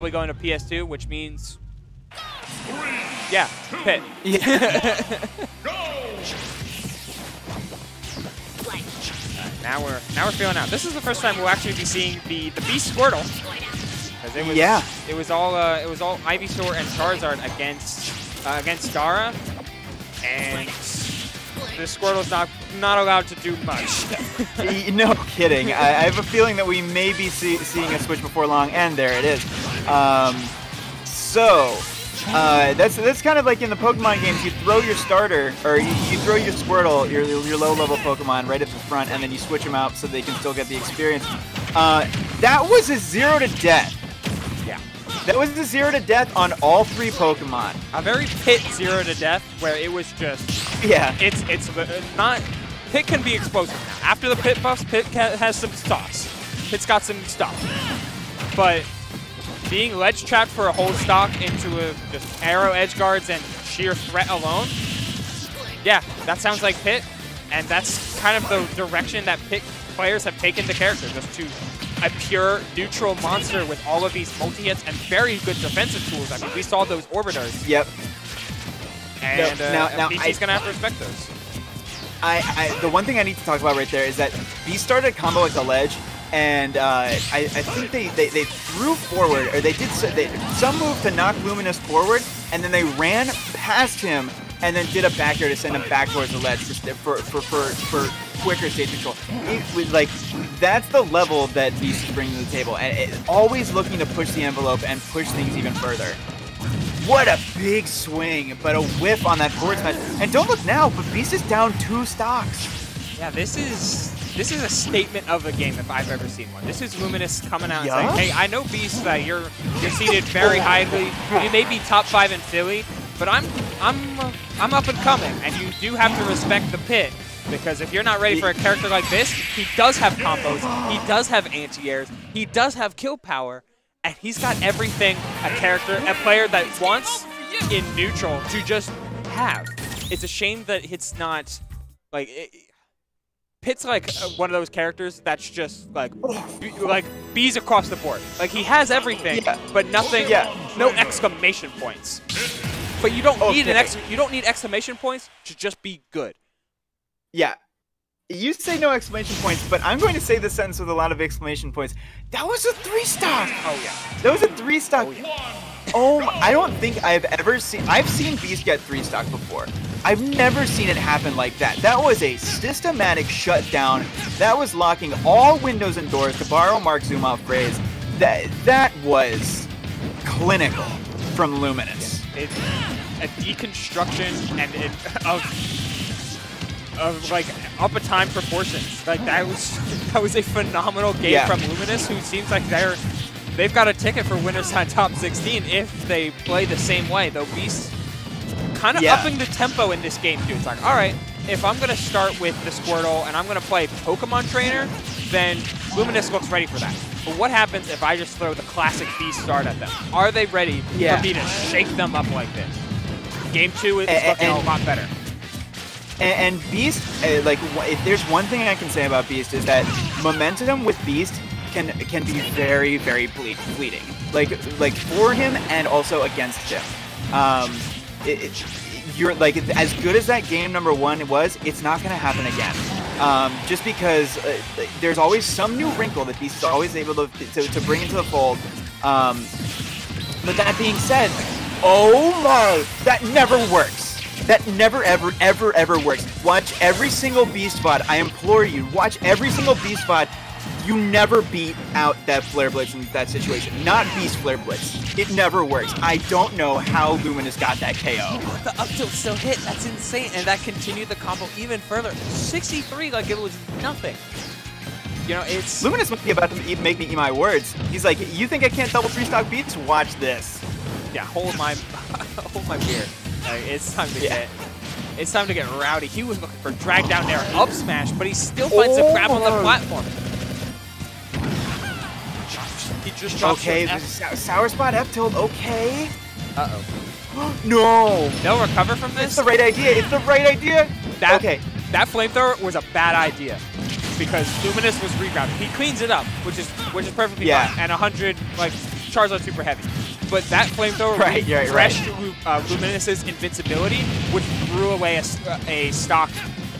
probably going to PS2, which means, yeah, Pit. Yeah. Now we're now we're feeling out. This is the first time we'll actually be seeing the the Beast Squirtle. it was, Yeah. It was all uh, it was all Ivysaur and Charizard against uh, against Dara, and the Squirtle's not not allowed to do much. No kidding. I, I have a feeling that we may be see, seeing a switch before long, and there it is. Um, so uh, that's that's kind of like in the Pokemon games. You throw your starter, or you, you throw your Squirtle, your your low-level Pokemon, right at the front, and then you switch them out so they can still get the experience. Uh, that was a zero to death. yeah. That was a zero to death on all three Pokemon. A very Pit zero to death where it was just Yeah. it's it's not Pit can be explosive now. After the Pit buffs, Pit has some stuffs. Pit's got some stuff, but being ledge trapped for a whole stock into a just arrow edge guards and sheer threat alone, yeah, that sounds like Pit, and that's kind of the direction that Pit players have taken the character, just to a pure neutral monster with all of these multi-hits and very good defensive tools. I mean, we saw those orbiters, Yep. and uh, now- now BT's I- gonna have to respect those. I, I the one thing I need to talk about right there is that Beast started a combo at the ledge, and uh, I, I think they, they, they threw forward, or they did they, some move to knock Luminous forward, and then they ran past him, and then did a back air to send him back towards the ledge for for for, for, for quicker stage control. It was like that's the level that Beast is bringing to the table, and it, always looking to push the envelope and push things even further. What a big swing, but a whiff on that forward smash. And don't look now, but Beast is down two stocks. Yeah, this is this is a statement of a game if I've ever seen one. This is Luminous coming out and saying, "Hey, I know Beast that you're you're seated very highly. You may be top five in Philly, but I'm I'm uh, I'm up and coming, and you do have to respect the pit." Because if you're not ready for a character like this, he does have combos, he does have anti-airs, he does have kill power, and he's got everything a character, a player that wants in neutral to just have. It's a shame that it's not like it, Pit's like uh, one of those characters that's just like b- like bees across the board. Like he has everything, Yeah. but nothing. Yeah. No exclamation points. But you don't need an Okay. ex. You don't need exclamation points to just be good. Yeah. You say no exclamation points, but I'm going to say this sentence with a lot of exclamation points. That was a three stock. Oh yeah. That was a three stock. Oh yeah. Oh, my- I don't think I've ever seen. I've seen Beast get three stock before. I've never seen it happen like that. That was a systematic shutdown. That was locking all windows and doors, to borrow Mark Zumoff phrase. That that was clinical from Luminous. It's a deconstruction and it, of of like up a time proportions. Like that was that was a phenomenal game Yeah. from Luminous, who seems like they're they've got a ticket for winners on top 16 if they play the same way. Though Beast kind of Yeah. upping the tempo in this game too. It's like, all right, if I'm gonna start with the Squirtle and I'm gonna play Pokemon Trainer, then Luminous looks ready for that. But what happens if I just throw the classic Beast start at them? Are they ready Yeah. for me to shake them up like this? Game two is A- looking a and- lot better. And, and Beast, uh, like, if there's one thing I can say about Beast is that momentum with Beast can can be very, very ble- fleeting. Like, like for him and also against him. Um, it, it- you're like as good as that game number one was. It's not going to happen again. Um, just because uh, there's always some new wrinkle that is always able to to, to bring into the fold. Um, but that being said, oh my, that never works. That never, ever, ever, ever works. Watch every single Beast VOD. I implore you, watch every single Beast VOD. You never beat out that Flare Blitz in that situation. Not Beast Flare Blitz. It never works. I don't know how Luminous got that KO. The up tilt still hit. That's insane. And that continued the combo even further. 63 like it was nothing. You know, it's Luminous must be about to make me eat my words. He's like, you think I can't double three stock Beast? Watch this. yeah, hold my hold my beer. Like, it's time to Yeah. get it's time to get rowdy. He was looking for drag down there up smash, but he still finds Oh a grab on the platform. Just Okay, your the F- sou- sour spot F tilt. Okay. Uh-oh. no. No recover from this. It's the right idea. It's the right idea. That, okay. That flamethrower was a bad idea because Luminous was regrounded. He cleans it up, which is which is perfectly Yeah. fine. And 100 like Charizard super heavy. But that flamethrower Right, right, right. refreshed uh, Luminous's invincibility, which threw away a, uh, a stock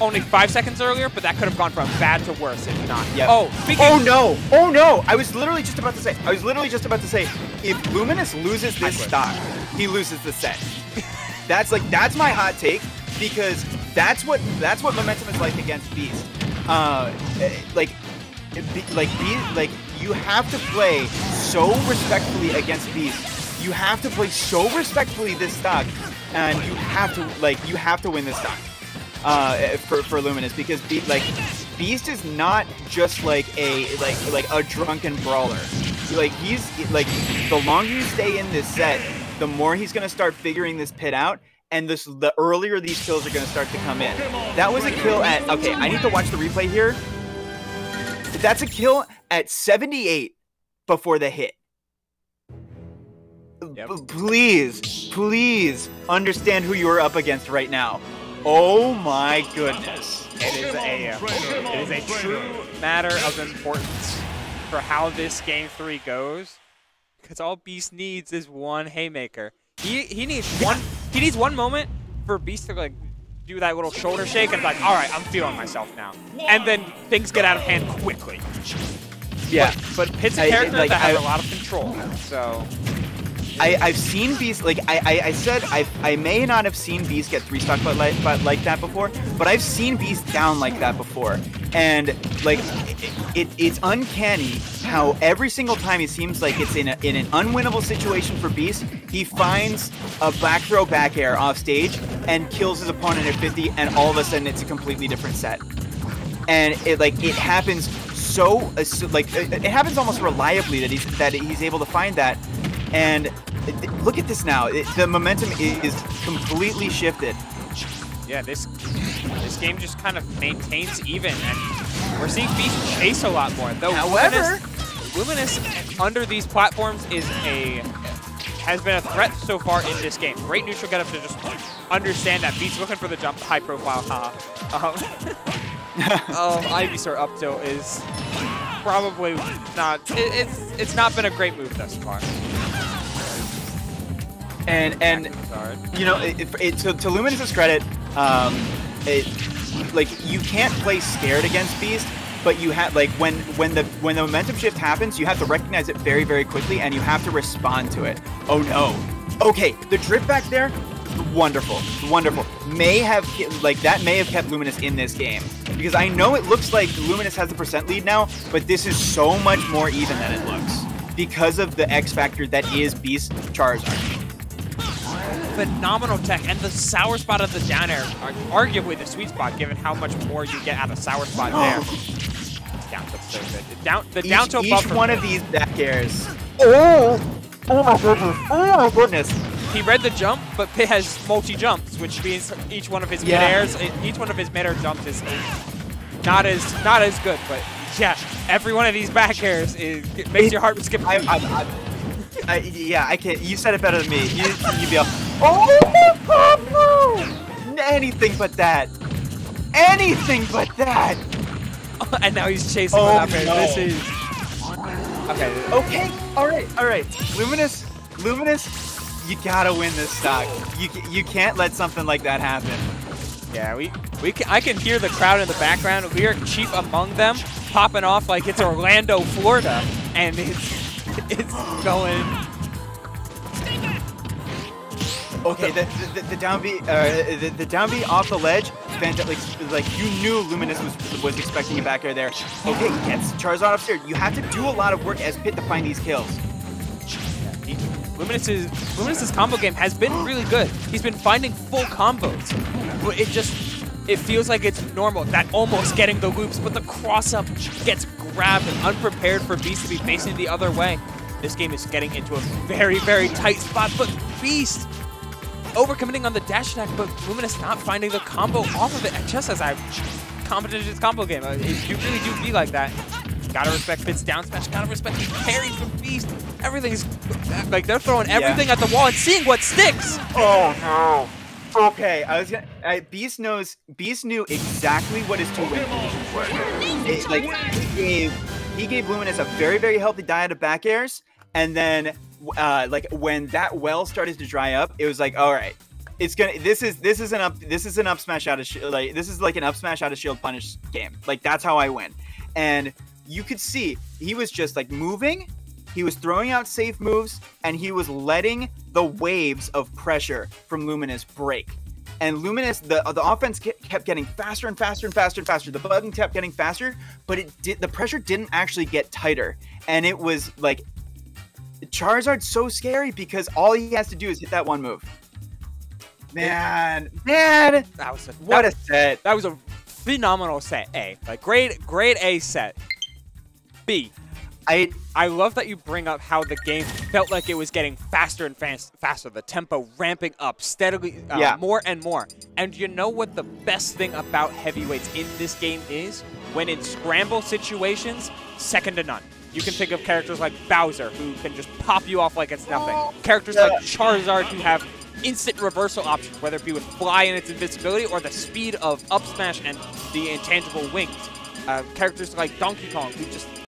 only five seconds earlier, but that could have gone from bad to worse if not. Yep. Oh, Oh no! Oh no! I was literally just about to say. I was literally just about to say. If Luminous loses this stock, he loses the set. that's like that's my hot take because that's what that's what momentum is like against Beast. Uh, eh, like, like like you have to play so respectfully against Beast. You have to play so respectfully this stock, and you have to like you have to win this stock uh, for for Luminous because Be- like Beast is not just like a like like a drunken brawler. Like he's like the longer you stay in this set, the more he's gonna start figuring this pit out. And this, the earlier these kills are gonna start to come in. That was a kill at. Okay, I need to watch the replay here. That's a kill at 78 before the hit. Yep. Please, please understand who you are up against right now. Oh my goodness. It is a uh, it is a true matter of importance for how this game three goes, because all Beast needs is one haymaker. He he needs one he needs one moment for Beast to like do that little shoulder shake and like, all right, I'm feeling myself now, and then things get out of hand quickly. Yeah. But Pit's a character like, that has I- a lot of control, so I, I've seen Beast like I, I, I said I, I may not have seen Beast get three stock but like, but like that before, but I've seen Beast down like that before, and like it, it, it's uncanny how every single time it seems like it's in a, in an unwinnable situation for Beast, he finds a back throw back air off stage and kills his opponent at 50, and all of a sudden it's a completely different set. And it like it happens so, uh, like it, it happens almost reliably that he's that he's able to find that and look at this now it, the momentum is completely shifted yeah, this this game just kind of maintains even, and we're seeing Beast chase a lot more. Though However- Luminous, Luminous under these platforms is a has been a threat so far in this game. Great neutral get up to just understand that Beast looking for the jump, high profile. Haha. Um, oh, Ivysaur up tilt is probably not. It, it's it's not been a great move thus far. And and you know it, it, to, to Luminous's credit um it like you can't play scared against Beast but you have like when when the when the momentum shift happens you have to recognize it very very quickly and you have to respond to it. Oh no. Okay the drift back there wonderful wonderful. May have like that may have kept luminous in this game because i know it looks like luminous has the percent lead now but this is so much more even than it looks because of the x factor that is beast charizard phenomenal tech, and the sour spot of the down air are arguably the sweet spot, given how much more you get out of sour spot oh. there. down so good. The down, the down each, tilt each one of these back airs. Oh, oh my goodness! Oh my goodness! He read the jump, but Pit has multi jumps, which means each one of his Yeah. mid airs, each one of his mid air jumps is not as not as good. But yeah, every one of these back airs is makes It- your heart skip. I. I, I, I, yeah, I can't. You said it better than me. You, you'd be all, oh my god, no! Anything but that. Anything but that. and now he's chasing Oh, with no. This is okay. Okay, all right, all right. Luminous, Luminous, you gotta win this stock. You you can't let something like that happen. Yeah, we we can, I can hear the crowd in the background. We are chief among them, popping off like it's Orlando, Florida, and it's it's going. Okay, the the, the down B, uh, the, the down B off the ledge. Like, like you knew Luminous was was expecting a back air there. Okay, gets Charizard upstairs. You have to do a lot of work as Pit to find these kills. Luminous's Luminous's combo game has been really good. He's been finding full combos, but it just it feels like it's normal. That almost getting the loops, but the cross up gets grabbed and unprepared for Beast to be facing the other way. This game is getting into a very very tight spot, but Beast overcommitting on the dash attack, but Luminous not finding the combo off of it. And just as I commented his combo game, uh, it, you really do be like that. Gotta respect Pit's down smash, gotta respect the parry from Beast. Everything's like they're throwing Yeah. everything at the wall and seeing what sticks. Oh no. Okay, I was gonna. I, Beast knows. Beast knew exactly what his two win conditions were. It- like he gave, he gave Luminous a very, very healthy diet of back airs, and then uh, like when that well started to dry up, it was like, all right, it's gonna. This is this is an up. This is an up smash out of sh- like this is like an up smash out of shield punish game. Like that's how I win. And you could see he was just like moving. He was throwing out safe moves, and he was letting the waves of pressure from Luminous break. And Luminous, the the offense kept getting faster and faster and faster and faster. The button kept getting faster, but it did. The pressure didn't actually get tighter, and it was like Charizard's so scary because all he has to do is hit that one move. Man, man, That was a, what that, a set. that was a phenomenal set. A like great great A set. B. I I love that you bring up how the game felt like it was getting faster and fast, faster, the tempo ramping up steadily, uh, Yeah. more and more. And you know what the best thing about heavyweights in this game is? When in scramble situations, second to none. You can think of characters like Bowser, who can just pop you off like it's nothing. Characters Yeah. like Charizard, who have instant reversal options, whether it be with Fly and its invincibility or the speed of Up Smash and the intangible wings. Uh, characters like Donkey Kong, who just